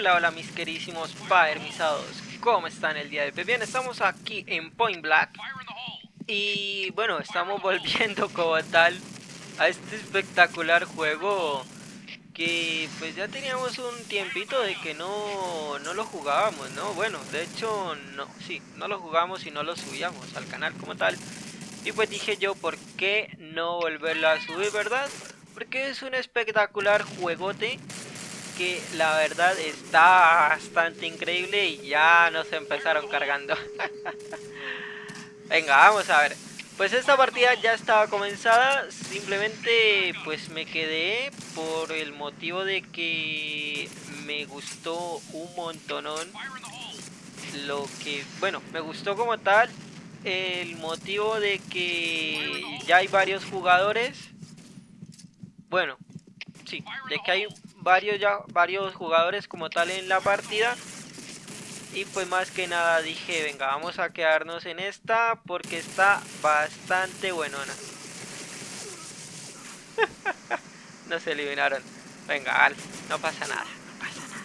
Hola, hola mis queridísimos permisados, ¿cómo están el día de hoy? Bien, estamos aquí en Point Black y bueno, estamos volviendo como tal a este espectacular juego que pues ya teníamos un tiempito de que no, no lo jugábamos, ¿no? Bueno, de hecho, no, sí, no lo jugamos y no lo subíamos al canal como tal y pues dije yo, ¿por qué no volverlo a subir, verdad? Porque es un espectacular juegote que la verdad está bastante increíble y ya nos empezaron cargando. Venga, vamos a ver. Pues esta partida ya estaba comenzada, simplemente pues me quedé por el motivo de que me gustó un montonón lo que, bueno, me gustó como tal el motivo de que ya hay varios jugadores, bueno, sí, de que hay varios ya varios jugadores como tal en la partida y pues más que nada dije, venga, vamos a quedarnos en esta porque está bastante buenona. no se eliminaron. Venga, no pasa nada, no pasa nada.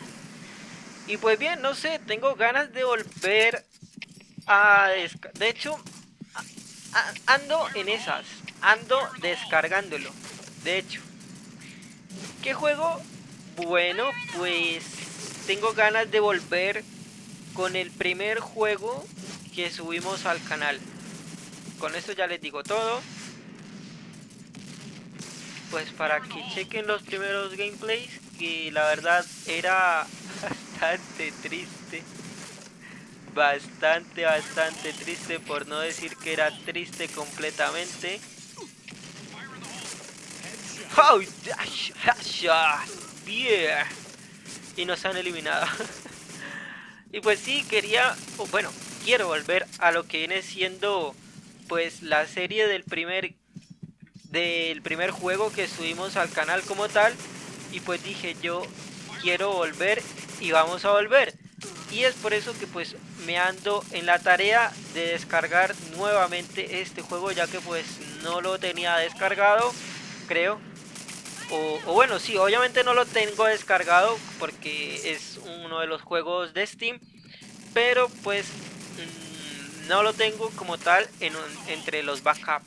Y pues bien, no sé, tengo ganas de volver a... De hecho, ando en esas. Ando descargándolo. De hecho. ¿Qué juego? Bueno, pues tengo ganas de volver con el primer juego que subimos al canal. Con esto ya les digo todo. Pues para que chequen los primeros gameplays, que la verdad era bastante triste. Bastante, bastante triste, por no decir que era triste completamente. Y nos han eliminado. Y pues sí, quería, bueno, quiero volver a lo que viene siendo pues la serie del primer del primer juego que subimos al canal como tal. Y pues dije yo quiero volver y vamos a volver. Y es por eso que pues me ando en la tarea de descargar nuevamente este juego ya que pues no lo tenía descargado creo o, bueno, sí, obviamente no lo tengo descargado porque es uno de los juegos de Steam. Pero pues mm, no lo tengo como tal en entre los backups.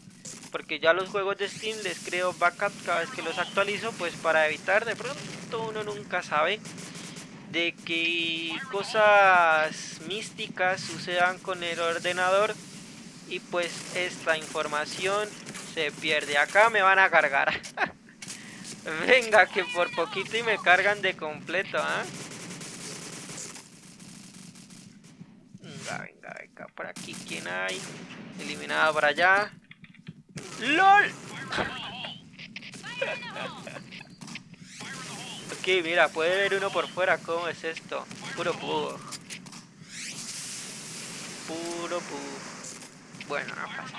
Porque ya los juegos de Steam les creo backup cada vez que los actualizo. Pues para evitar de pronto uno nunca sabe de que cosas místicas sucedan con el ordenador. Y pues esta información se pierde. Acá me van a cargar. Venga, que por poquito y me cargan de completo, ¿ah? Venga, venga, venga, por aquí, ¿quién hay? Eliminado por allá. ¡LOL! ok, mira, puede ver uno por fuera, ¿cómo es esto? Puro puro. Puro puro. Bueno, no pasa.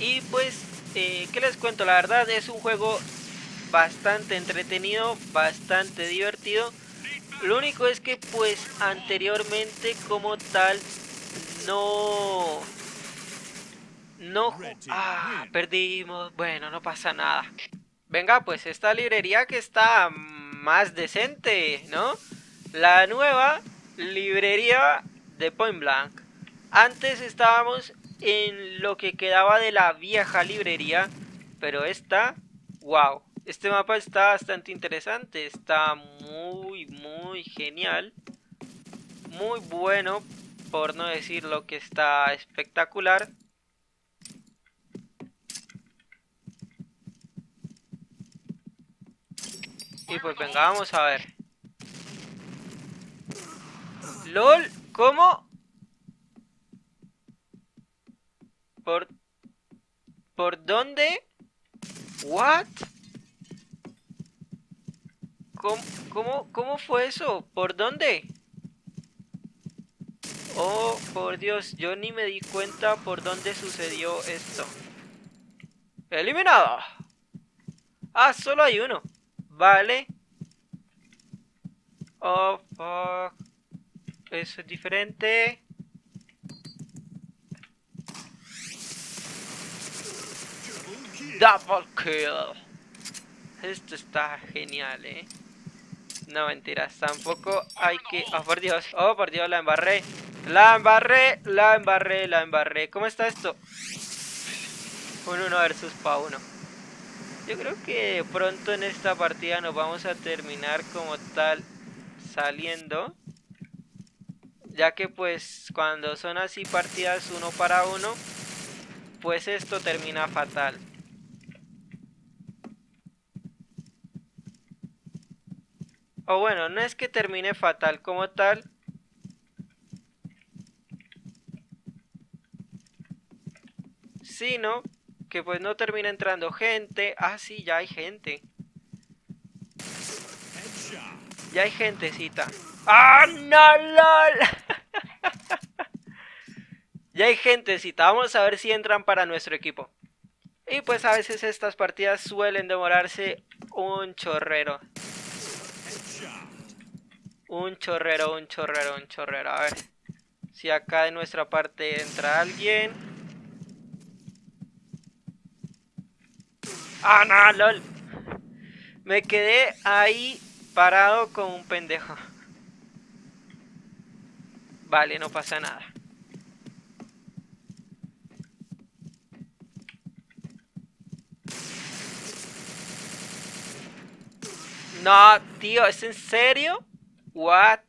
Y pues eh, ¿qué les cuento? La verdad es un juego bastante entretenido, bastante divertido. Lo único es que pues anteriormente como tal no... No... Ah, perdimos. Bueno, no pasa nada. Venga, pues esta librería que está más decente, ¿no? La nueva librería de Point Blank. Antes estábamos en lo que quedaba de la vieja librería. Pero esta, wow, este mapa está bastante interesante, está muy, muy genial. Muy bueno, por no decir lo que está espectacular. Y pues venga, vamos a ver. LOL, ¿cómo? ¿Por, ¿Por dónde? ¿What? ¿Cómo, cómo, ¿Cómo fue eso? ¿Por dónde? Oh, por Dios, yo ni me di cuenta por dónde sucedió esto. ¡Eliminado! Ah, solo hay uno. Vale. Oh, fuck. Eso es diferente. Double kill. Esto está genial, eh. No, mentiras, tampoco hay que... Oh, por Dios, oh, por Dios, la embarré. La embarré, la embarré, la embarré. ¿Cómo está esto? Un 1 versus pa 1. Yo creo que pronto en esta partida nos vamos a terminar como tal saliendo. Ya que pues cuando son así partidas uno para uno, pues esto termina fatal. Bueno, no es que termine fatal como tal. Sino que pues no termina entrando gente. Ah, sí, ya hay gente. Ya hay gentecita. ¡Ah, no, lol! ya hay gentecita. Vamos a ver si entran para nuestro equipo. Y pues a veces estas partidas suelen demorarse un chorrero. Un chorrero, un chorrero, un chorrero. A ver. Si acá de nuestra parte entra alguien. ¡Ah, no, lol! Me quedé ahí parado como un pendejo. Vale, no pasa nada. No, tío, ¿es en serio? What?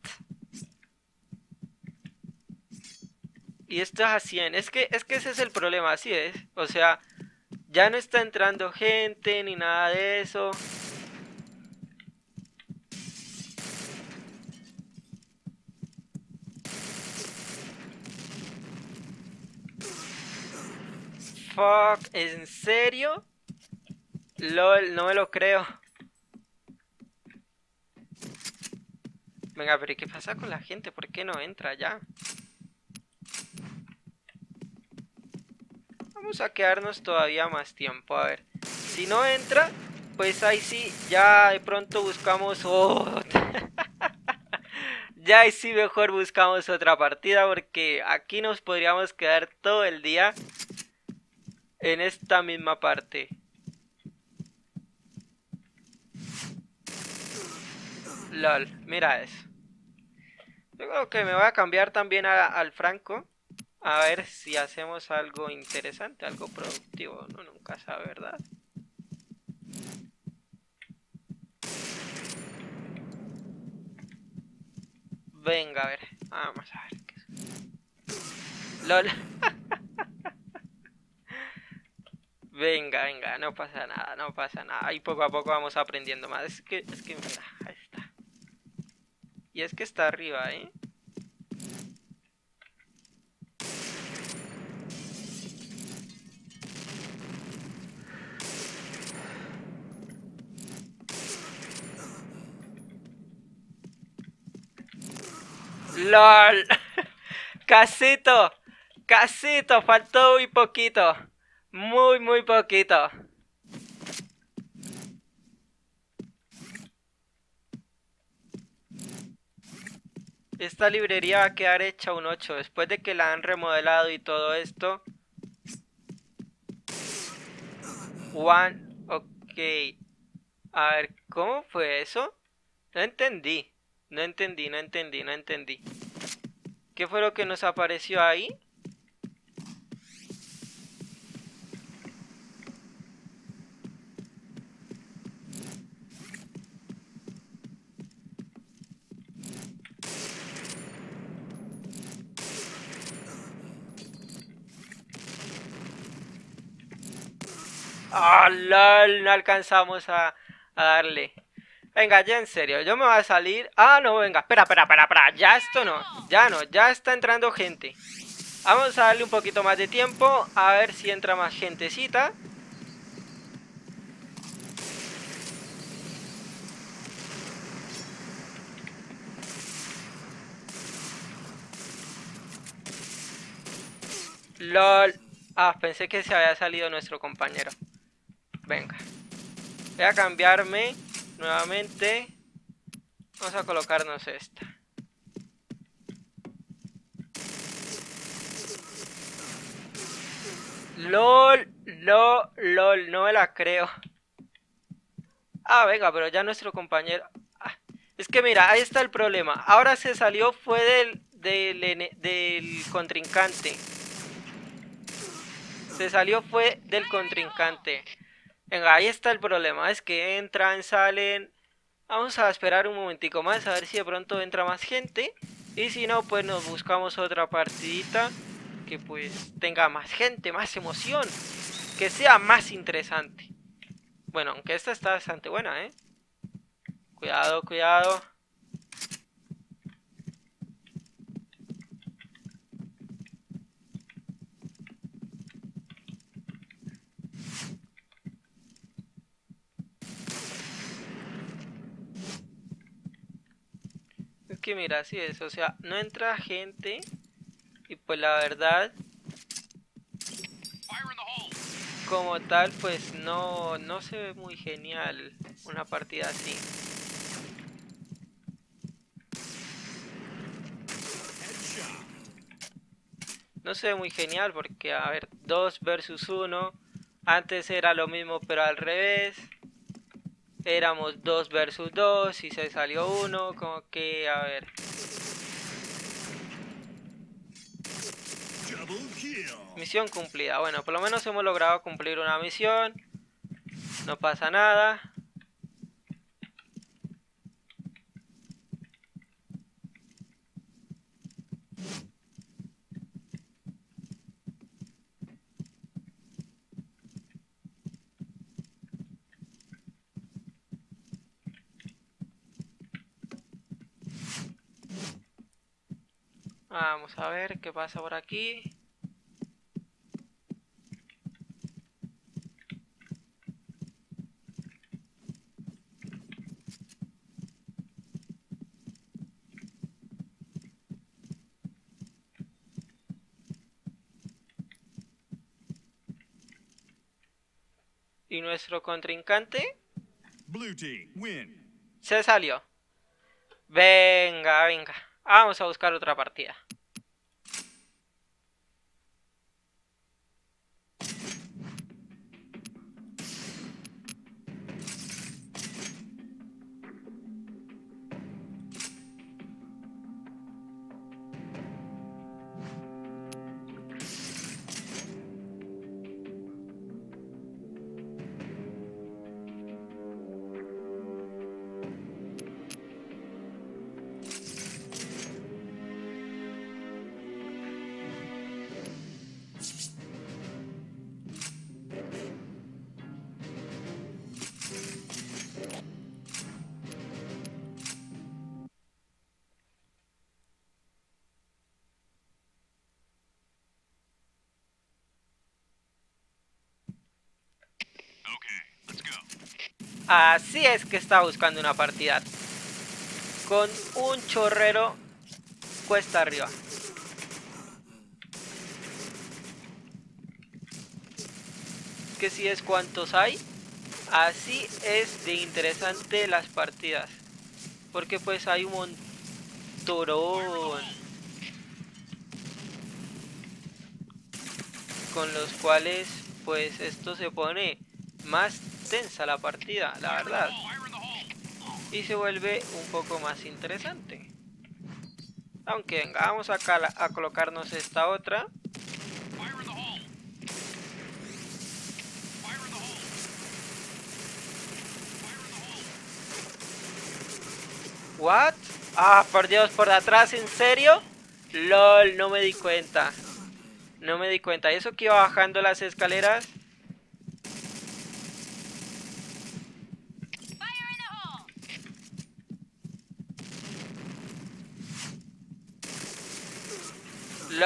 Y esto es a 100. Es que, es que ese es el problema, así es. O sea, ya no está entrando gente ni nada de eso. Fuck, ¿en serio? LOL, no me lo creo. Venga, pero ¿qué pasa con la gente? ¿Por qué no entra ya? Vamos a quedarnos todavía más tiempo, a ver. Si no entra, pues ahí sí, ya de pronto buscamos otra. ya ahí sí mejor buscamos otra partida porque aquí nos podríamos quedar todo el día en esta misma parte. LOL, mira eso. Yo creo que me voy a cambiar también al Franco. A ver si hacemos algo interesante, algo productivo. No, nunca sabe, ¿verdad? Venga, a ver. Vamos a ver. Qué LOL. venga, venga, no pasa nada, no pasa nada. Y poco a poco vamos aprendiendo más. Es que, es que, mira. Y es que está arriba, ¿eh? LOL. Casito Casito, faltó muy poquito. Muy, muy poquito Esta librería va a quedar hecha un 8 después de que la han remodelado y todo esto. One, ok. A ver, ¿cómo fue eso? No entendí. No entendí, no entendí, no entendí. ¿Qué fue lo que nos apareció ahí? ¡Ah, lol! No alcanzamos a, darle. Venga, ya en serio, yo me voy a salir. Ah, no, venga, espera, espera, espera, espera. Ya esto no, ya no, ya está entrando gente. Vamos a darle un poquito más de tiempo, a ver si entra más gentecita. LOL. Ah, pensé que se había salido nuestro compañero. Venga. Voy a cambiarme nuevamente. Vamos a colocarnos esta. LOL, LOL, LOL, no me la creo. Ah, venga, pero ya nuestro compañero... Ah, Es que mira, ahí está el problema. Ahora se salió, fue del, del, del contrincante. Se salió, fue del contrincante. Venga, ahí está el problema. Es que entran, salen. Vamos a esperar un momentico más a ver si de pronto entra más gente. Y si no, pues nos buscamos otra partidita que pues tenga más gente, más emoción. Que sea más interesante. Bueno, aunque esta está bastante buena, ¿eh? Cuidado, cuidado. Es que mira, así es, o sea, no entra gente y pues la verdad como tal pues no, no se ve muy genial una partida así. No se ve muy genial porque, a ver, 2 versus 1. Antes era lo mismo pero al revés. Éramos 2 versus 2 y se salió 1. Como que, a ver. Misión cumplida. Bueno, por lo menos hemos logrado cumplir una misión. No pasa nada. Vamos a ver qué pasa por aquí. Y nuestro contrincante se salió. Venga, venga. Vamos a buscar otra partida. Así es que está buscando una partida. Con un chorrero cuesta arriba. Que si es cuántos hay. Así es de interesante las partidas. Porque pues hay un montón. Con los cuales pues esto se pone más tensa la partida, la verdad. Y se vuelve un poco más interesante. Aunque venga, vamos a, a colocarnos esta otra. What? Ah, por Dios, por detrás, ¿en serio? LOL, no me di cuenta. No me di cuenta. Eso que iba bajando las escaleras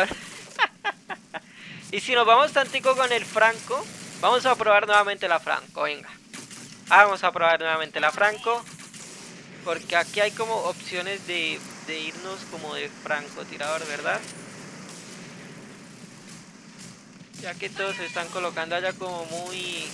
y si nos vamos tantico con el Franco, vamos a probar nuevamente la Franco, venga. Vamos a probar nuevamente la Franco. Porque aquí hay como opciones de, de irnos como de francotirador, ¿verdad? Ya que todos se están colocando allá como muy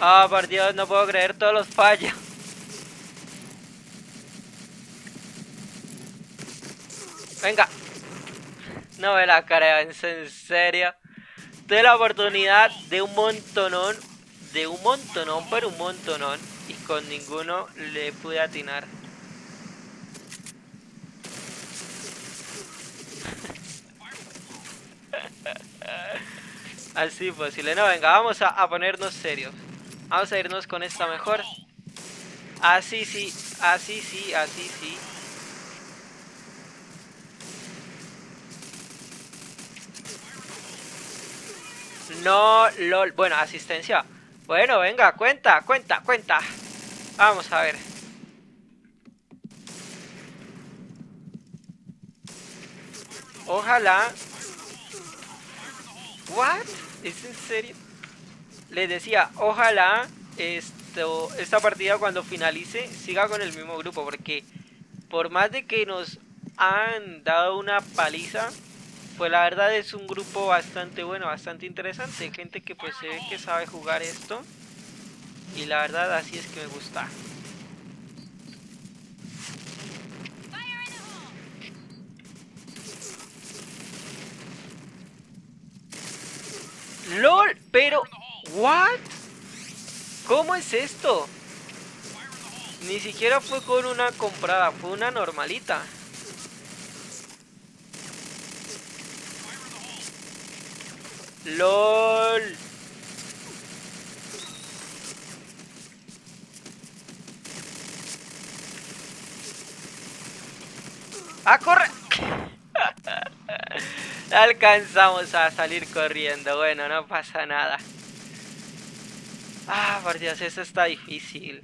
Ah, por Dios, no puedo creer todos los fallos. Venga. No ve la cara, en serio. Tuve la oportunidad de un montonón, de un montonón, pero un montonón. Y con ninguno le pude atinar. Así posible. No, venga, vamos a, ponernos serios. Vamos a irnos con esta mejor. Así sí, así sí, así sí. No, lol. Bueno, asistencia. Bueno, venga, cuenta, cuenta, cuenta. Vamos a ver. Ojalá. What? ¿Es en serio? Les decía, ojalá esto, esta partida cuando finalice siga con el mismo grupo. Porque por más de que nos han dado una paliza, pues la verdad es un grupo bastante bueno, bastante interesante. Gente que pues se ve que sabe jugar esto. Y la verdad así es que me gusta. LOL, pero... ¿What? ¿Cómo es esto? Ni siquiera fue con una comprada, fue una normalita. LOL. ¡A correr! Alcanzamos a salir corriendo. Bueno, no pasa nada. Ah, por Dios, eso está difícil.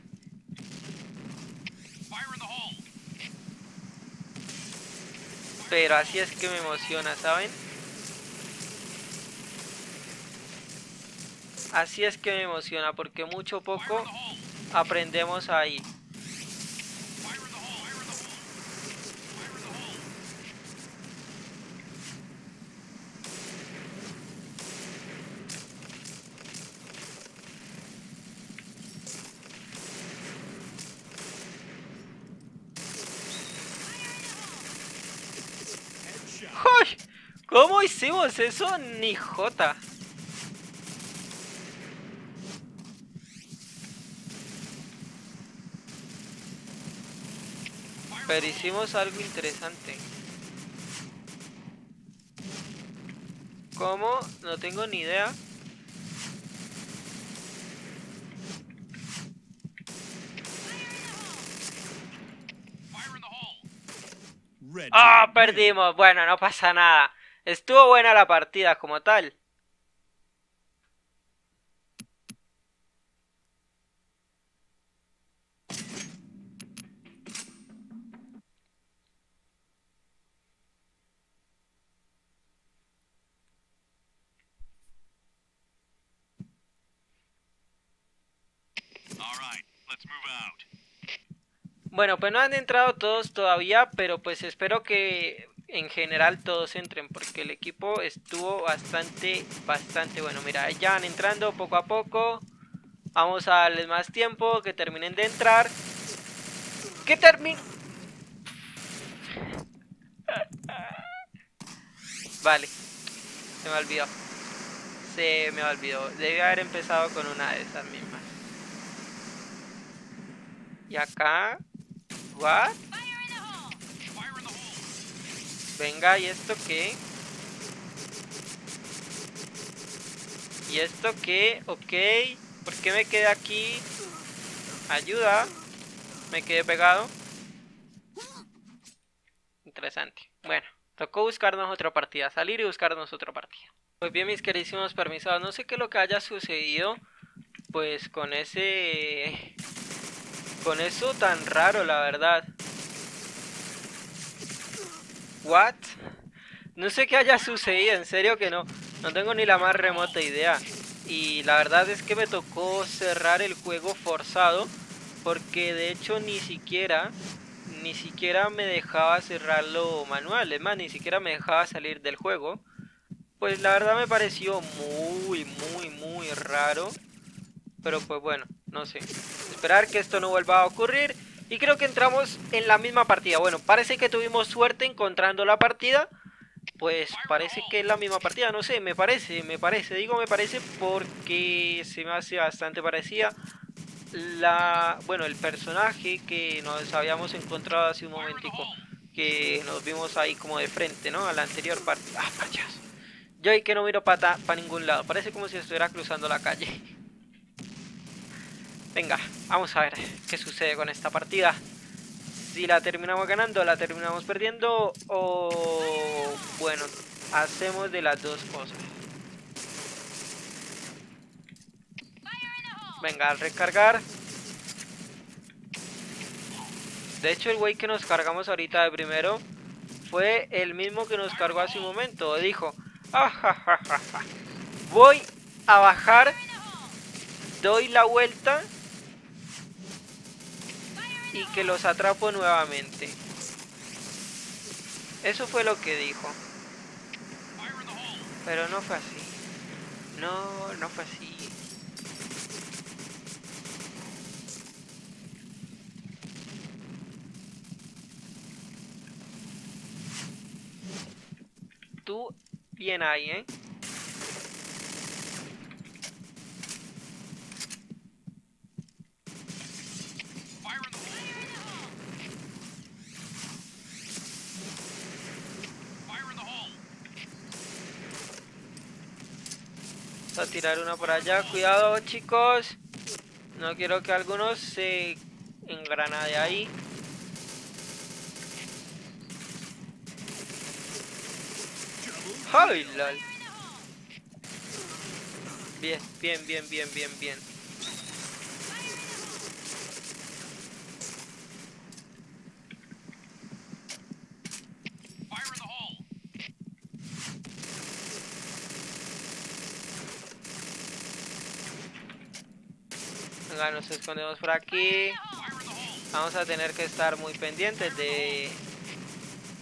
Pero así es que me emociona, ¿saben? Así es que me emociona porque mucho poco aprendemos ahí. ¿Cómo hicimos eso? Ni jota. Pero hicimos algo interesante. ¿Cómo? No tengo ni idea. ¡Ah! perdimos. Bueno, no pasa nada. Estuvo buena la partida como tal. Bueno, pues no han entrado todos todavía, pero pues espero que en general todos entren porque el equipo estuvo bastante, bastante bueno. Mira, ya van entrando poco a poco. Vamos a darles más tiempo, que terminen de entrar. Que termine... Vale, se me olvidó. Se me olvidó. Debe haber empezado con una de esas mismas. Y acá What? Venga, ¿y esto qué? ¿Y esto qué? Ok. ¿Por qué me quedé aquí? Ayuda. Me quedé pegado. Interesante. Bueno, tocó buscarnos otra partida. Salir y buscarnos otra partida. Pues bien, mis queridísimos permisados. No sé qué es lo que haya sucedido. Pues con ese con eso tan raro, la verdad. What? No sé qué haya sucedido, en serio que no. No tengo ni la más remota idea. Y la verdad es que me tocó cerrar el juego forzado. Porque de hecho ni siquiera, ni siquiera me dejaba cerrarlo manual. Es más, ni siquiera me dejaba salir del juego. Pues la verdad me pareció muy, muy, muy raro. Pero pues bueno, no sé. Esperar que esto no vuelva a ocurrir. Y creo que entramos en la misma partida. Bueno, parece que tuvimos suerte encontrando la partida. Pues parece que es la misma partida, no sé, me parece, me parece. Digo me parece porque se me hace bastante parecida la, bueno, el personaje que nos habíamos encontrado hace un momentico. Que nos vimos ahí como de frente, ¿no? A la anterior parte. ¡Ah, payaso! Yo ahí que no miro para ningún lado. Parece como si estuviera cruzando la calle. Venga, vamos a ver qué sucede con esta partida si la terminamos ganando, la terminamos perdiendo o bueno, hacemos de las dos cosas. Venga, al recargar. De hecho, el güey que nos cargamos ahorita de primero fue el mismo que nos cargó hace un momento. Dijo, ah, voy a bajar, doy la vuelta y que los atrapo nuevamente. Eso fue lo que dijo. Pero no fue así. No, no fue así. Tú bien ahí, ¿eh? Tirar una por allá. Cuidado, chicos. No quiero que algunos se de ahí. ¡Ay, lol! Bien, bien, bien, bien, bien, bien. Nos escondemos por aquí. Vamos a tener que estar muy pendientes de,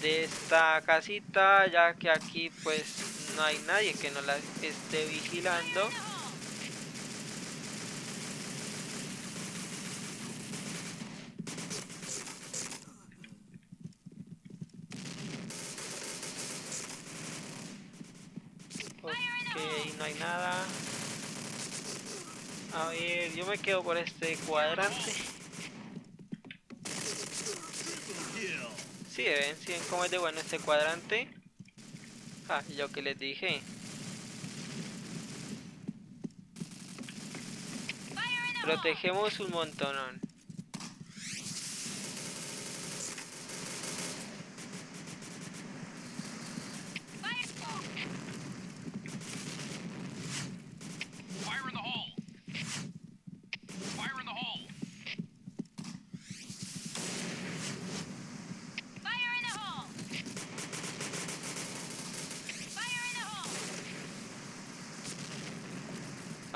esta casita, ya que aquí pues no hay nadie que nos la esté vigilando. Ok, no hay nada. A ver, yo me quedo por este cuadrante. Sí, ven, sí, cómo es de bueno este cuadrante. Ah, yo que les dije. Protegemos un montón.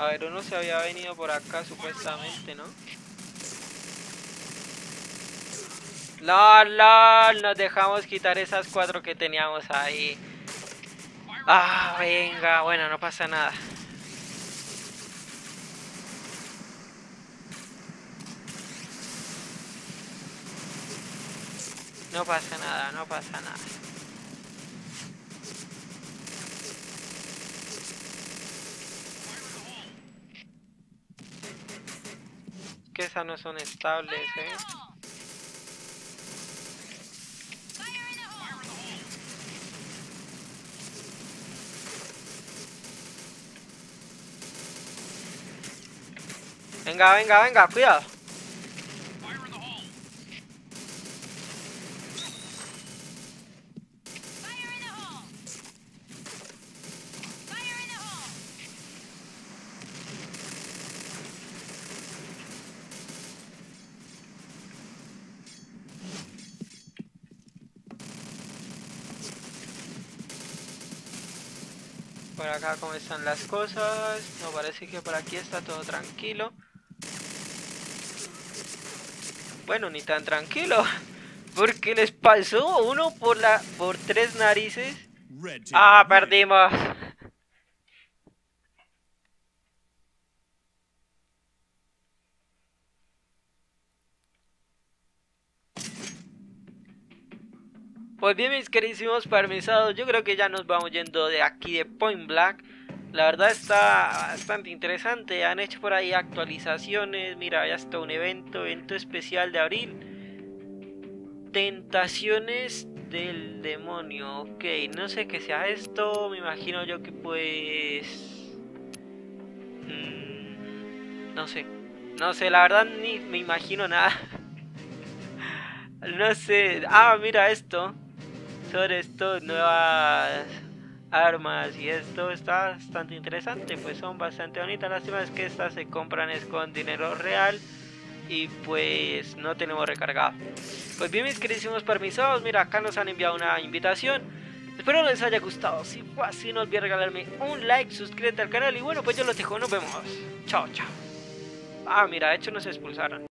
A ver, uno se había venido por acá supuestamente, ¿no? LOL, LOL, nos dejamos quitar esas cuatro que teníamos ahí. Ah, venga, bueno, no pasa nada. No pasa nada, no pasa nada. Que esas no son estables, ¿eh? Venga, venga, venga, cuidado. Por acá cómo están las cosas. No parece que por aquí está todo tranquilo. Bueno, ni tan tranquilo. Porque les pasó uno por la por tres narices. Ah, perdimos. Pues bien, mis queridísimos permisados, yo creo que ya nos vamos yendo de aquí de Point Black. La verdad está bastante interesante. Han hecho por ahí actualizaciones. Mira, ya está un evento, evento especial de abril. Tentaciones del demonio. Ok, no sé qué sea esto. Me imagino yo que pues... Mm, no sé. No sé, la verdad ni me imagino nada. no sé. Ah, mira esto sobre esto, nuevas armas y esto está bastante interesante, pues son bastante bonitas. Lástima es que estas se compran es con dinero real y pues no tenemos recargado. Pues bien mis queridísimos permisados, mira acá nos han enviado una invitación. Espero les haya gustado, si fue así no olviden regalarme un like, suscríbete al canal y bueno pues yo los dejo, nos vemos. Chao, chao. Ah, mira, de hecho nos expulsaron.